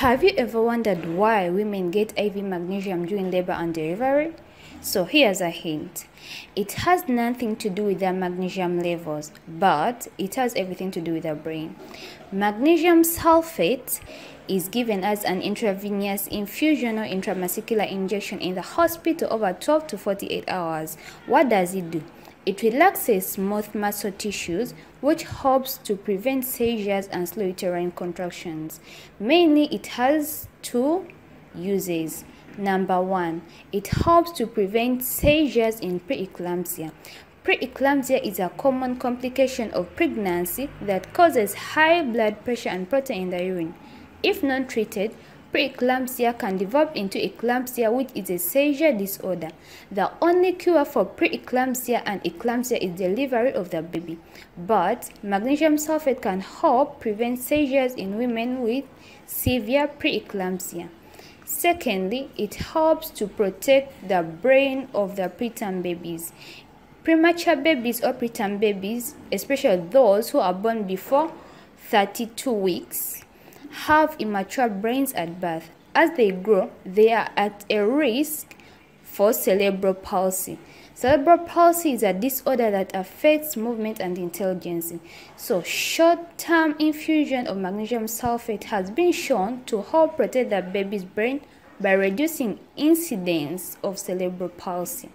Have you ever wondered why women get IV magnesium during labor and delivery? So here's a hint. It has nothing to do with their magnesium levels, but it has everything to do with their brain. Magnesium sulfate is given as an intravenous infusion or intramuscular injection in the hospital over 12 to 48 hours. What does it do? It relaxes smooth muscle tissues, which helps to prevent seizures and slow uterine contractions. Mainly, it has two uses. Number one, it helps to prevent seizures in preeclampsia. Preeclampsia is a common complication of pregnancy that causes high blood pressure and protein in the urine. If not treated, Preeclampsia can develop into eclampsia, which is a seizure disorder. The only cure for preeclampsia and eclampsia is delivery of the baby. But magnesium sulfate can help prevent seizures in women with severe preeclampsia. Secondly, it helps to protect the brain of the preterm babies. Premature babies or preterm babies, especially those who are born before 32 weeks, have immature brains at birth. As they grow, they are at a risk for cerebral palsy. Cerebral palsy is a disorder that affects movement and intelligence. So, short term infusion of magnesium sulfate has been shown to help protect the baby's brain by reducing incidence of cerebral palsy.